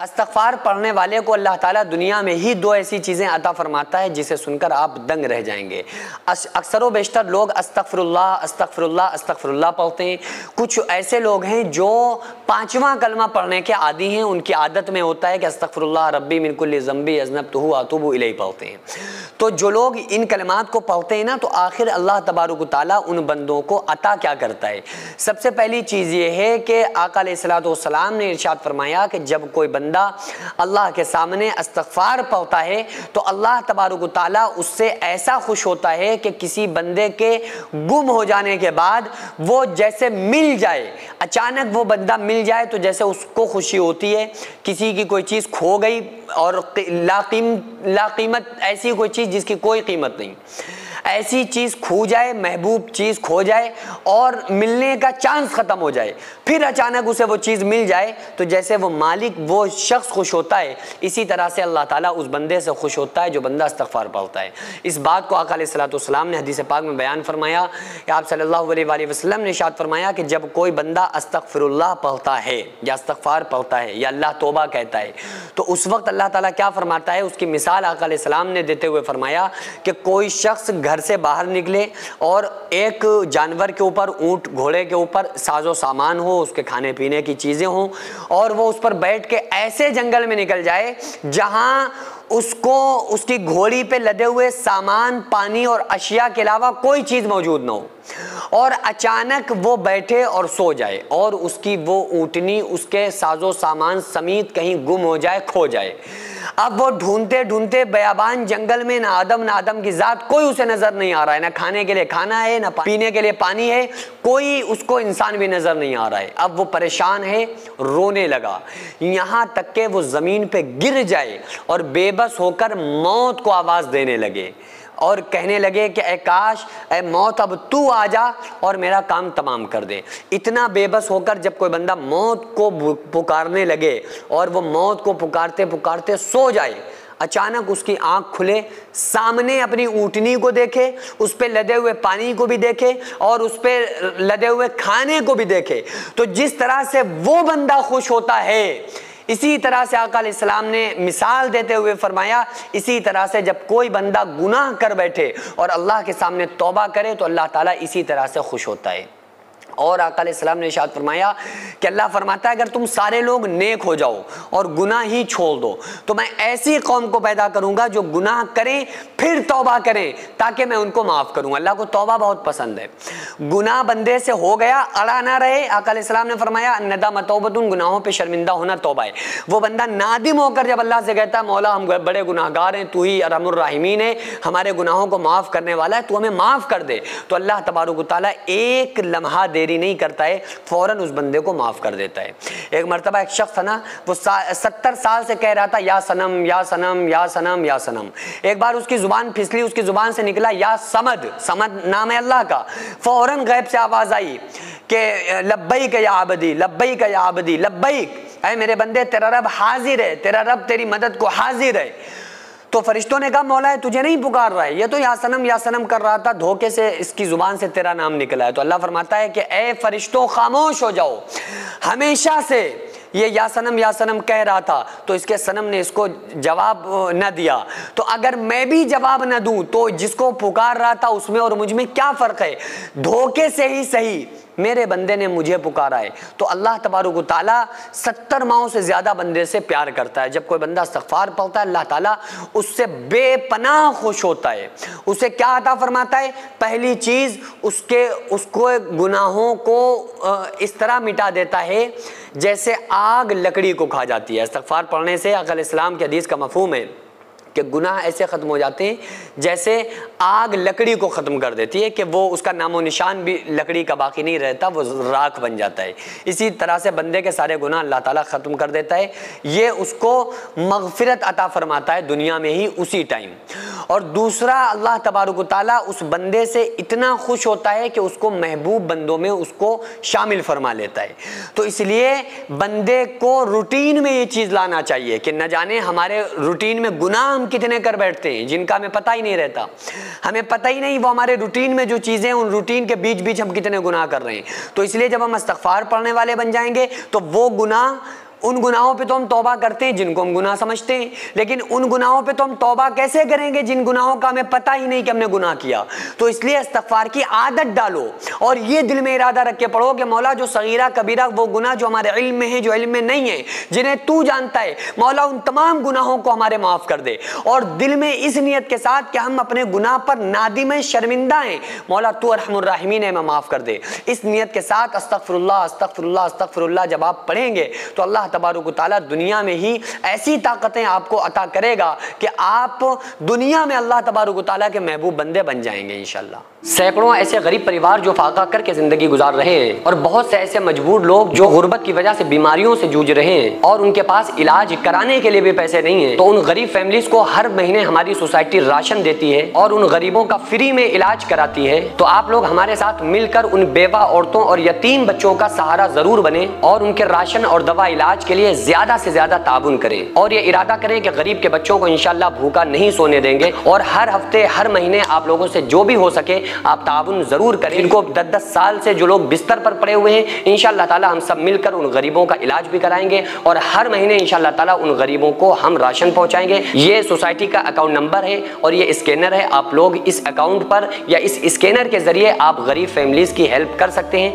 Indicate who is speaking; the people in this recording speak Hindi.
Speaker 1: अस्तगफार पढ़ने वाले को अल्लाह ताला दुनिया में ही दो ऐसी चीज़ें अता फरमाता है, जिसे सुनकर आप दंग रह जाएँगे। अक्सर बेशतर लोग अस्तगफिरुल्लाह अस्तगफिरुल्लाह अस्तगफिरुल्लाह पढ़ते हैं। कुछ ऐसे लोग हैं जो पांचवा कलमा पढ़ने के आदि हैं। उनकी आदत में होता है कि अस्तगफिरुल्लाह रब्बी मिनकुल जम्बी अजनब तो आतुबू इलही पढ़ते हैं। तो जो लोग इन कलमात को पढ़ते हैं ना तो आखिर अल्लाह तबारक ताली उन बंदों को अता क्या करता है? सबसे पहली चीज़ ये है कि आका सलाम ने इर्शाद फरमाया कि जब कोई बंदा बंदा अल्लाह के सामने अस्तगफार पढ़ता है तो अल्लाह तबारक ताला उससे ऐसा खुश होता है कि किसी बंदे के गुम हो जाने के बाद वो जैसे मिल जाए, अचानक वो बंदा मिल जाए तो जैसे उसको खुशी होती है, किसी की कोई चीज़ खो गई और लाकीम लाकीमत ऐसी कोई चीज़ जिसकी कोई कीमत नहीं। ऐसी चीज़ खो जाए, महबूब चीज़ खो जाए और मिलने का चांस ख़त्म हो जाए। फिर अचानक उसे वो चीज़ मिल जाए तो जैसे वो मालिक, वो शख्स खुश होता है, इसी तरह से अल्लाह ताला उस बंदे से खुश होता है जो बंदा इस्तफ़ार पढ़ता है। इस बात को अकालसलाम ने हदीस पाक में बयान फरमाया, कि आप सल्लल्लाहु अलैहि वसल्लम ने शाद फरमाया कि जब कोई बंदा अस्तफ़िरल्ला पढ़ता है या इस्तफ़ार पढ़ता है या अल्लाह तोबा कहता है तो उस वक्त अल्लाह ताला क्या फरमाता है? उसकी मिसाल अकालसलाम ने देते हुए फरमाया कि कोई शख्स घर से बाहर निकले और एक जानवर के ऊपर, ऊँट घोड़े के ऊपर साजो सामान हो, उसके खाने पीने की चीज़ें हों और वो उस पर बैठ के ऐसे जंगल में निकल जाए जहाँ उसको, उसकी घोड़ी पे लदे हुए सामान, पानी और अशिया के अलावा कोई चीज़ मौजूद ना हो। और अचानक वो बैठे और सो जाए और उसकी वो ऊँटनी, उसके साजो सामान समीत कहीं गुम हो जाए, खो जाए। अब वो ढूंढते ढूंढते बयाबान जंगल में ना आदम ना आदम की जात, कोई उसे नज़र नहीं आ रहा है। ना खाने के लिए खाना है, ना पीने के लिए पानी है, कोई उसको इंसान भी नज़र नहीं आ रहा है। अब वो परेशान है, रोने लगा। यहाँ तक के वो ज़मीन पे गिर जाए और बेबस होकर मौत को आवाज़ देने लगे। और कहने लगे कि ए काश ए मौत, अब तू आ जा और मेरा काम तमाम कर दे। इतना बेबस होकर जब कोई बंदा मौत को पुकारने लगे और वो मौत को पुकारते पुकारते सो जाए, अचानक उसकी आँख खुले, सामने अपनी ऊटनी को देखे, उस पर लदे हुए पानी को भी देखे और उस पर लदे हुए खाने को भी देखे। तो जिस तरह से वो बंदा खुश होता है इसी तरह से आकाम ने मिसाल देते हुए फरमाया, इसी तरह से जब कोई बंदा गुनाह कर बैठे और अल्लाह के सामने तोबा करे तो अल्लाह ताला इसी तरह से खुश होता है। और आकाम ने शायद फरमाया कि अल्लाह फरमाता है, अगर तुम सारे लोग नेक हो जाओ और गुनाह ही छोड़ दो तो मैं ऐसी कौम को पैदा करूँगा जो गुनाह करें, फिर तौबा करें, ताकि मैं उनको माफ़ करूँ। अल्लाह को तौबा बहुत पसंद है। गुनाह बंदे से हो गया, अड़ा ना रहे। आकाम ने फरमाया नदा मतोबतुन गुनाहों पर शर्मिंदा होना तोबा है। वो बंदा नादिम होकर जब अल्लाह से कहता है मौला, हम बड़े गुनाहगार हैं, तू ही अरमुर्राहिमीन है, हमारे गुनाहों को माफ़ करने वाला है, तू हमें माफ़ कर दे। तो अल्लाह तबारक ताली एक लम्हा देर नहीं करता है, फ़ौरन उस बंदे को माफ़ कर देता है। एक मरतबा एक शख्स था ना, वो सत्तर साल से कह रहा था, या सनम या सनम या सनम या सनम। एक बार उसकी ज़ुबान फिसली, उसकी ज़ुबान से निकला, या समद समद नाम है अल्लाह का। फ़ौरन गैब से आवाज़ आई कि लब्बई का या आबदी लब्बई का या आबदी लब्बई अरे मेरे बंदे, तेरा रब हाजिर है, तेरा रब तेरी मदद को हाजिर है। तो फरिश्तों ने कहा, मौला है तुझे नहीं पुकार रहा है। ये तो या सनम या सनम कर रहा था, धोखे से इसकी ज़ुबान से तेरा नाम निकला है। तो अल्लाह फरमाता है कि, ए फरिश्तों, खामोश हो जाओ। हमेशा से ये या सनम या सनम कह रहा था तो इसके सनम ने इसको जवाब न दिया। तो अगर मैं भी जवाब न दूँ तो जिसको पुकार रहा था उसमें और मुझमें क्या फ़र्क है? धोखे से ही सही। मेरे बंदे ने मुझे पुकारा है। तो अल्लाह तबारक ताला सत्तर माओ से ज़्यादा बंदे से प्यार करता है। जब कोई बंदा सफ़ार पढ़ता है, अल्लाह ताला उससे बेपनाह खुश होता है। उसे क्या अता फरमाता है? पहली चीज़ उसके, उसको गुनाहों को इस तरह मिटा देता है, जैसे आग लकड़ी को खा जाती है। इस्तफार पढ़ने से अकल इस्लाम के हदीस का मफहूम है। कि गुनाह ऐसे ख़त्म हो जाते हैं जैसे आग लकड़ी को ख़त्म कर देती है कि वो उसका नामो निशान भी लकड़ी का बाकी नहीं रहता, वो राख बन जाता है। इसी तरह से बंदे के सारे गुनाह अल्लाह ताला ख़त्म कर देता है। ये उसको मगफिरत अता फरमाता है दुनिया में ही उसी टाइम। और दूसरा अल्लाह तबारक ताली उस बंदे से इतना खुश होता है कि उसको महबूब बंदों में उसको शामिल फरमा लेता है। तो इसलिए बंदे को रूटीन में ये चीज़ लाना चाहिए कि न जाने हमारे रूटीन में गुनाह हम कितने कर बैठते हैं, जिनका हमें पता ही नहीं रहता। हमें पता ही नहीं वो हमारे रूटीन में जो चीज़ें उन रूटीन के बीच बीच हम कितने गुनाह कर रहे हैं। तो इसलिए जब हम इस्तफार पढ़ने वाले बन जाएँगे तो वो गुनाह उन गुनाहों पे तो हम तौबा करते हैं, जिनको हम गुनाह समझते हैं। लेकिन उन गुनाहों पे तो हम तौबा कैसे करेंगे, जिन गुनाहों का हमें पता ही नहीं कि हमने गुनाह किया? तो इसलिए इस्तफार की आदत डालो। और ये दिल में इरादा रख के पढ़ो कि मौला जो सगीरा, कबीरा, वो गुनाह जो हमारे इल्म में है, जो इल्म में नहीं है, जिन्हें तू जानता है, मौला उन तमाम गुनाहों को हमारे माफ़ कर दे। और दिल में इस नीयत के साथ कि हम अपने गुनाह पर नादिम शर्मिंदा हैं, मौला तू अरहमुर्राहिमीन है मैं माफ़ कर दे। इस नीयत के साथ अस्तगफिरुल्लाह अस्तगफिरुल्लाह अस्तगफिरुल्लाह जब आप पढ़ेंगे तो अल्लाह तबारक ताला दुनिया में ही ऐसी ताकतें आपको अता करेगा कि आप दुनिया में अल्लाह तबारक ताला के महबूब बंदे बन जाएँगे, इंशाल्लाह। सैकड़ों ऐसे गरीब परिवार जो फाका करके ज़िंदगी गुजार रहे हैं और बहुत से ऐसे मजबूर लोग जो गुर्बत की वजह से बीमारियों से जूझ रहे हैं और उनके पास इलाज कराने के लिए भी पैसे नहीं है तो उन गरीब फैमिलीज़ को हर महीने हमारी सोसाइटी राशन देती है और उन गरीबों का फ्री में इलाज कराती है। तो आप लोग हमारे साथ मिलकर उन बेवा औरतों और यतीम बच्चों का सहारा ज़रूर बने और उनके राशन और दवा इलाज के लिए ज़्यादा से ज़्यादा ताउन करें और ये इरादा करें कि गरीब के बच्चों को इनशाला भूखा नहीं सोने देंगे और हर हफ़्ते, हर महीने आप लोगों से जो भी हो सके आप ताउन ज़रूर करें। इनको दस दस साल से जो लोग बिस्तर पर पड़े हुए हैं इनशाला ताला हम सब मिलकर उन गरीबों का इलाज भी कराएँगे और हर महीने इनशाला ताला उन गरीबों को हम राशन पहुंचाएँगे। ये सोसाइटी का अकाउंट नंबर है और ये स्कैनर है। आप लोग इस अकाउंट पर या इस स्कैनर के ज़रिए आप गरीब फैमिलीज़ की हेल्प कर सकते हैं।